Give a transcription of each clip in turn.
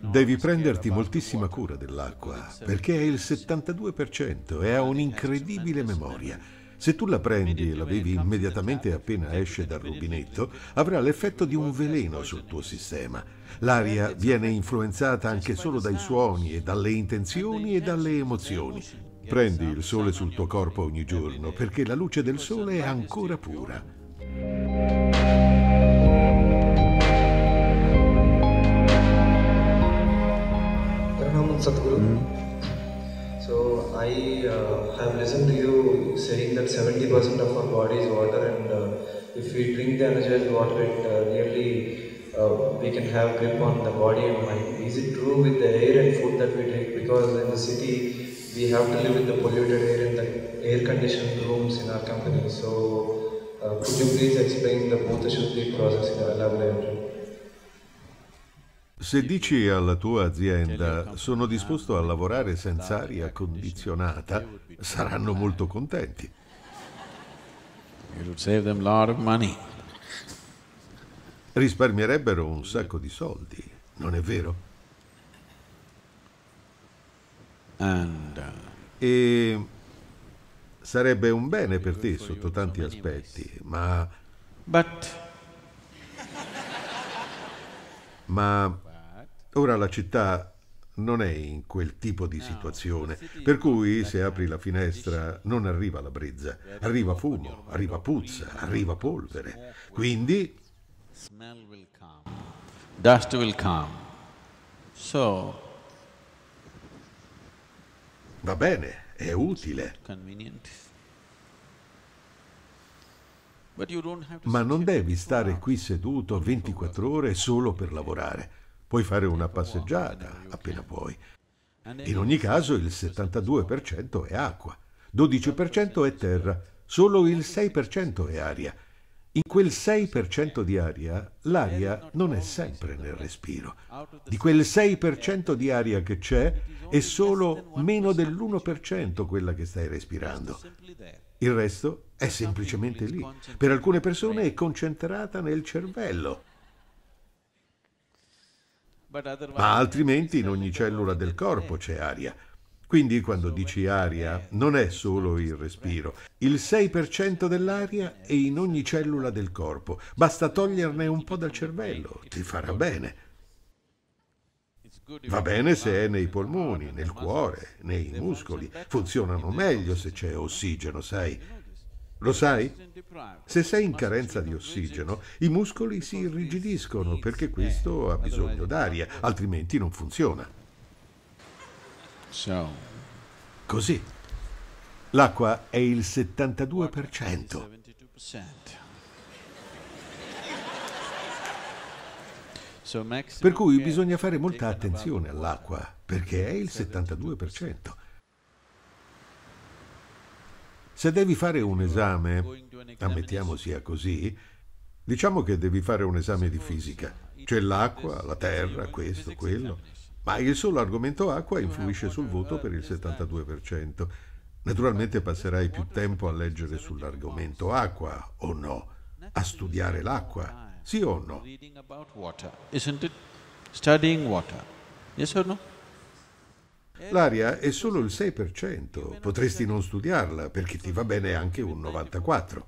Devi prenderti moltissima cura dell'acqua, perché è il 72% e ha un'incredibile memoria. Se tu la prendi e la bevi immediatamente appena esce dal rubinetto, avrà l'effetto di un veleno sul tuo sistema. L'aria viene influenzata anche solo dai suoni e dalle intenzioni e dalle emozioni. Prendi il sole sul tuo corpo ogni giorno, perché la luce del sole è ancora pura. I uh, have listened to you saying that 70% of our body is water and uh, if we drink the energized water it uh, really uh, we can have grip on the body and mind. Is it true with the air and food that we take? Because in the city we have to live with the polluted air and the air conditioned rooms in our company. So uh, could you please explain the Bhuta process in elaborate? Se dici alla tua azienda sono disposto a lavorare senza aria condizionata, saranno molto contenti. Risparmierebbero un sacco di soldi, non è vero? Uh, E sarebbe un bene per te sotto tanti aspetti, ma, but ma ora la città non è in quel tipo di situazione, per cui se apri la finestra non arriva la brezza, arriva fumo, arriva puzza, arriva polvere. Quindi will come, dust will come. So va bene, è utile, ma non devi 24 stare qui seduto 24 ore solo per lavorare. Puoi fare una passeggiata appena puoi. In ogni caso il 72% è acqua, 12% è terra, solo il 6% è aria. In quel 6% di aria, l'aria non è sempre nel respiro. Di quel 6% di aria che c'è, è solo meno dell'1% quella che stai respirando. Il resto è semplicemente lì. Per alcune persone è concentrata nel cervello, ma altrimenti in ogni cellula del corpo c'è aria. Quindi quando dici aria non è solo il respiro. Il 6% dell'aria è in ogni cellula del corpo. Basta toglierne un po' dal cervello, ti farà bene. Va bene se è nei polmoni, nel cuore, nei muscoli. Funzionano meglio se c'è ossigeno, sai. Lo sai? Se sei in carenza di ossigeno, i muscoli si irrigidiscono perché questo ha bisogno d'aria, altrimenti non funziona. Così. L'acqua è il 72%. 72%. So maximum Per cui bisogna fare molta attenzione all'acqua, perché è il 72%. Se devi fare un esame, ammettiamo sia così, diciamo che devi fare un esame di fisica. C'è l'acqua, la terra, questo, quello, ma il solo argomento acqua influisce sul voto per il 72%. Naturalmente passerai più tempo a leggere sull'argomento acqua, o no? A studiare l'acqua, sì o no? Studying water. Yes or no? L'aria è solo il 6%, potresti non studiarla perché ti va bene anche un 94%.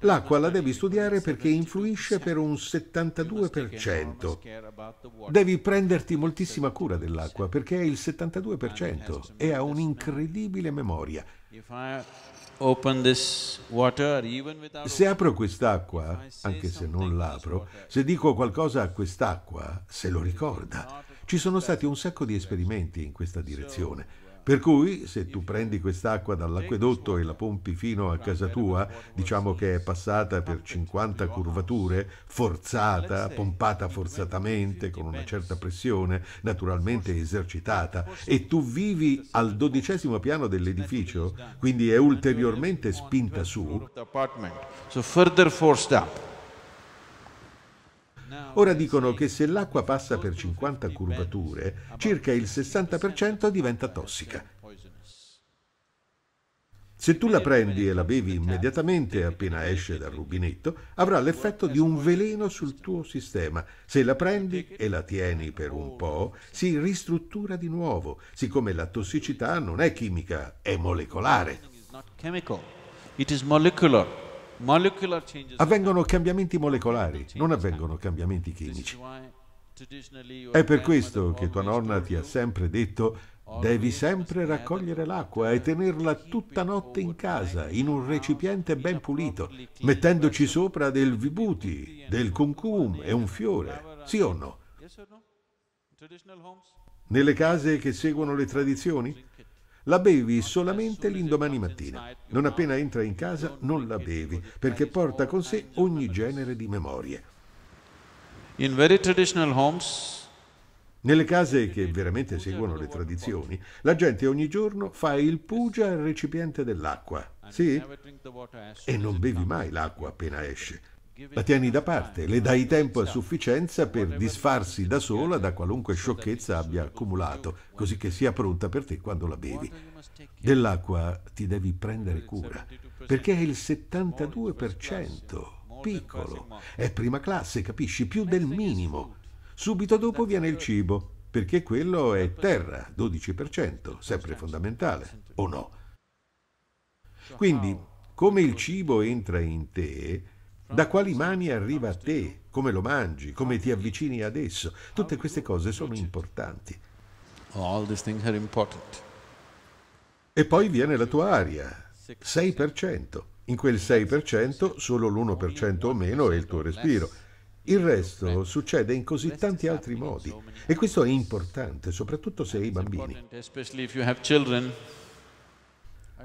L'acqua la devi studiare perché influisce per un 72%. Devi prenderti moltissima cura dell'acqua perché è il 72% e ha un'incredibile memoria. Se apro quest'acqua, anche se non l'apro, se dico qualcosa a quest'acqua, se lo ricorda. Ci sono stati un sacco di esperimenti in questa direzione. Per cui, se tu prendi quest'acqua dall'acquedotto e la pompi fino a casa tua, diciamo che è passata per 50 curvature, forzata, pompata forzatamente, con una certa pressione, naturalmente esercitata, e tu vivi al dodicesimo piano dell'edificio, quindi è ulteriormente spinta su. Ora dicono che se l'acqua passa per 50 curvature, circa il 60% diventa tossica. Se tu la prendi e la bevi immediatamente appena esce dal rubinetto, avrà l'effetto di un veleno sul tuo sistema. Se la prendi e la tieni per un po', si ristruttura di nuovo, siccome la tossicità non è chimica, è molecolare. Avvengono cambiamenti molecolari, non avvengono cambiamenti chimici. È per questo che tua nonna ti ha sempre detto Devi sempre raccogliere l'acqua e tenerla tutta notte in casa, in un recipiente ben pulito, mettendoci sopra del vibuti, del kumkum e un fiore. Sì o no? Nelle case che seguono le tradizioni? La bevi solamente l'indomani mattina. Non appena entra in casa non la bevi, perché porta con sé ogni genere di memorie. In very traditional homes, nelle case che veramente seguono le tradizioni, la gente ogni giorno fa il pugia al recipiente dell'acqua, sì? E non bevi mai l'acqua appena esce. La tieni da parte, le dai tempo a sufficienza per disfarsi da sola da qualunque sciocchezza abbia accumulato, così che sia pronta per te quando la bevi. Dell'acqua ti devi prendere cura, perché è il 72%, piccolo, è prima classe, capisci, più del minimo. Subito dopo viene il cibo, perché quello è terra, 12%, sempre fondamentale, o no? Quindi, come il cibo entra in te, da quali mani arriva a te, come lo mangi, come ti avvicini ad esso, tutte queste cose sono importanti. E poi viene la tua aria, 6%. In quel 6% solo l'1% o meno è il tuo respiro. Il resto succede in così tanti altri modi e questo è importante, soprattutto se hai bambini.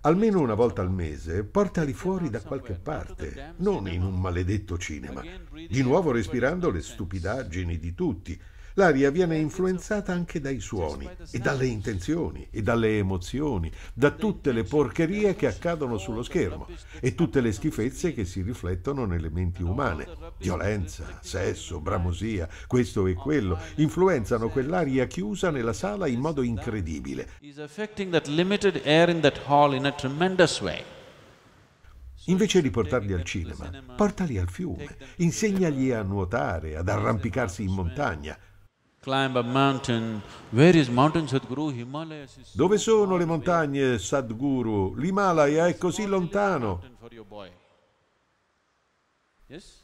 Almeno una volta al mese portali fuori da qualche parte, non in un maledetto cinema, di nuovo respirando le stupidaggini di tutti, L'aria viene influenzata anche dai suoni e dalle intenzioni e dalle emozioni, da tutte le porcherie che accadono sullo schermo e tutte le schifezze che si riflettono nelle menti umane. Violenza, sesso, bramosia, questo e quello influenzano quell'aria chiusa nella sala in modo incredibile. Invece di portarli al cinema, portali al fiume, insegnagli a nuotare, ad arrampicarsi in montagna, dove sono le montagne, Sadhguru? L'Himalaya è così lontano.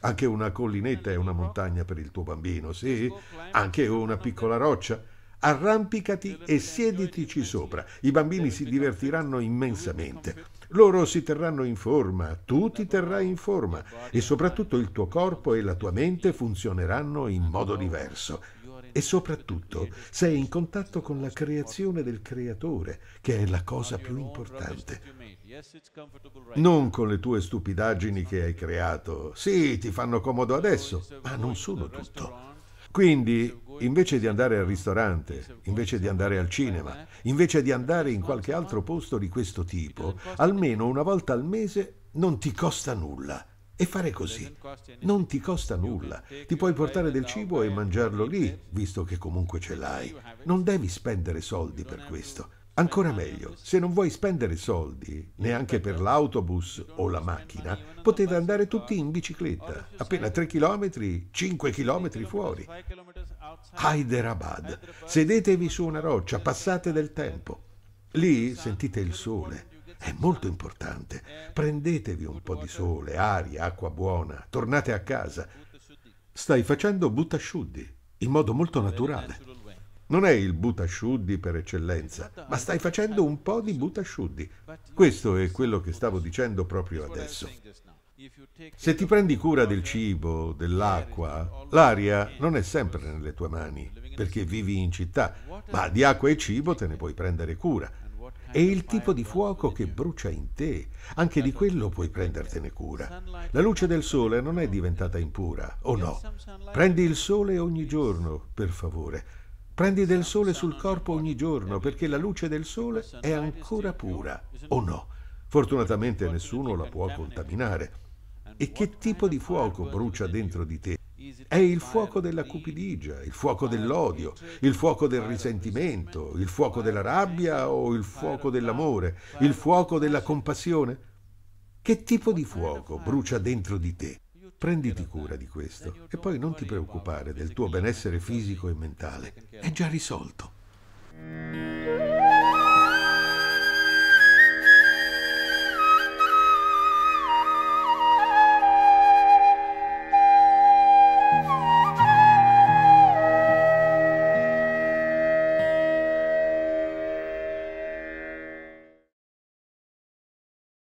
Anche una collinetta è una montagna per il tuo bambino, sì? Anche una piccola roccia. Arrampicati e sieditici sopra. I bambini si divertiranno immensamente. Loro si terranno in forma, tu ti terrai in forma e soprattutto il tuo corpo e la tua mente funzioneranno in modo diverso e soprattutto sei in contatto con la creazione del creatore, che è la cosa più importante. Non con le tue stupidaggini che hai creato. Sì, ti fanno comodo adesso, ma non sono tutto. Quindi, invece di andare al ristorante, invece di andare al cinema, invece di andare in qualche altro posto di questo tipo, almeno una volta al mese non ti costa nulla e fare così. Non ti costa nulla. Ti puoi portare del cibo e mangiarlo lì, visto che comunque ce l'hai. Non devi spendere soldi per questo. Ancora meglio, se non vuoi spendere soldi, neanche per l'autobus o la macchina, potete andare tutti in bicicletta, appena 3 km, 5 km fuori. Hyderabad, sedetevi su una roccia, passate del tempo. Lì sentite il sole, è molto importante. Prendetevi un po' di sole, aria, acqua buona, tornate a casa. Stai facendo Buttasciuddi, in modo molto naturale. Non è il Buttasciuddi per eccellenza, ma stai facendo un po' di Buttasciuddi. Questo è quello che stavo dicendo proprio adesso. Se ti prendi cura del cibo, dell'acqua, l'aria non è sempre nelle tue mani, perché vivi in città, ma di acqua e cibo te ne puoi prendere cura e il tipo di fuoco che brucia in te. Anche di quello puoi prendertene cura. La luce del sole non è diventata impura, o no? Prendi il sole ogni giorno, per favore. Prendi del sole sul corpo ogni giorno, perché la luce del sole è ancora pura, o no? Fortunatamente nessuno la può contaminare. E che tipo di fuoco brucia dentro di te? È il fuoco della cupidigia, il fuoco dell'odio, il fuoco del risentimento, il fuoco della rabbia o il fuoco dell'amore, il fuoco della compassione? Che tipo di fuoco brucia dentro di te? Prenditi cura di questo e poi non ti preoccupare del tuo benessere fisico e mentale. È già risolto.